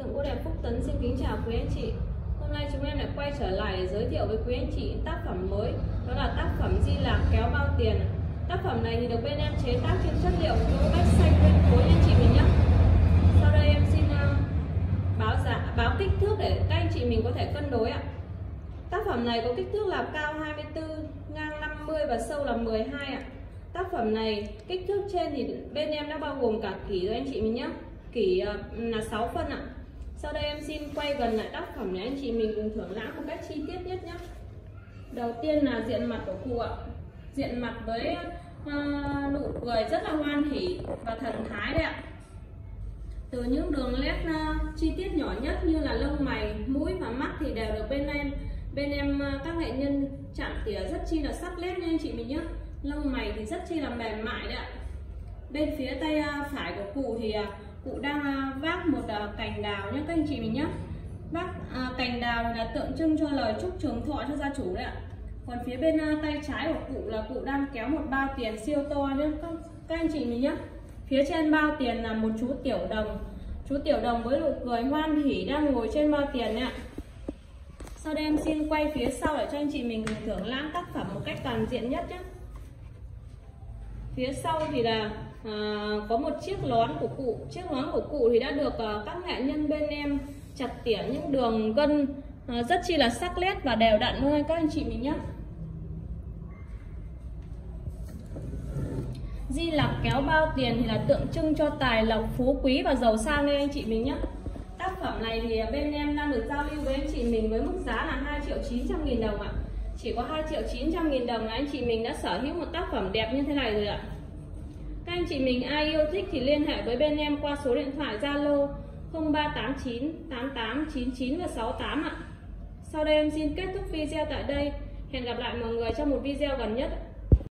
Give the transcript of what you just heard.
Tượng cô đẹp Phúc Tấn xin kính chào quý anh chị. Hôm nay chúng em lại quay trở lại để giới thiệu với quý anh chị tác phẩm mới Đó là tác phẩm Di Lạc kéo bao tiền. Tác phẩm này thì được bên em chế tác trên chất liệu gỗ bách xanh bên khối anh chị mình nhé. Sau đây em xin ờ, báo giá báo kích thước để các anh chị mình có thể cân đối ạ. Tác phẩm này có kích thước là cao 24, ngang 50 và sâu là 12 ạ. Tác phẩm này kích thước trên thì bên em đã bao gồm cả kỷ rồi anh chị mình nhé. Kỷ ờ, là 6 phân ạ sau đây em xin quay gần lại tác phẩm để anh chị mình cùng thưởng lãm một cách chi tiết nhất nhé. Đầu tiên là diện mặt của cụ ạ. Diện mặt với uh, nụ cười rất là hoan hỉ và thần thái đấy ạ. Từ những đường nét uh, chi tiết nhỏ nhất như là lông mày mũi và mắt thì đều được bên em. Bên em uh, các nghệ nhân chạm tỉa rất chi là sắc nét nha anh chị mình nhé. Lông mày thì rất chi là mềm mại đấy ạ bên phía tay à, phải của cụ thì à, cụ đang à, vác một cành đào nhé các anh chị mình nhé vác à, cành đào là tượng trưng cho lời chúc trường thọ cho gia chủ đấy ạ. Còn phía bên tay trái của cụ là cụ đang kéo một bao tiền siêu to nhé các, các anh chị mình nhé phía trên bao tiền là một chú tiểu đồng. Chú tiểu đồng với nụ cười hoan hỉ đang ngồi trên bao tiền đấy ạ. Sau đây em xin quay phía sau để cho anh chị mình thưởng lãm tác phẩm một cách toàn diện nhất nhé phía sau thì là à, có một chiếc lón của cụ. Chiếc lón của cụ thì đã được à, các nghệ nhân bên em chặt tỉa những đường gân à, rất chi là sắc nét và đều đặn luôn các anh chị mình nhé di lặc kéo bao tiền thì là tượng trưng cho tài lộc phú quý và giàu sang nên anh chị mình nhé tác phẩm này thì bên em đang được giao lưu với anh chị mình với mức giá là 2 triệu 900 nghìn đồng ạ chỉ có 2 triệu 900 nghìn đồng là anh chị mình đã sở hữu một tác phẩm đẹp như thế này rồi ạ các anh chị mình ai yêu thích thì liên hệ với bên em qua số điện thoại Zalo 0389 8899 và 68 ạ. Sau đây em xin kết thúc video tại đây. Hẹn gặp lại mọi người trong một video gần nhất.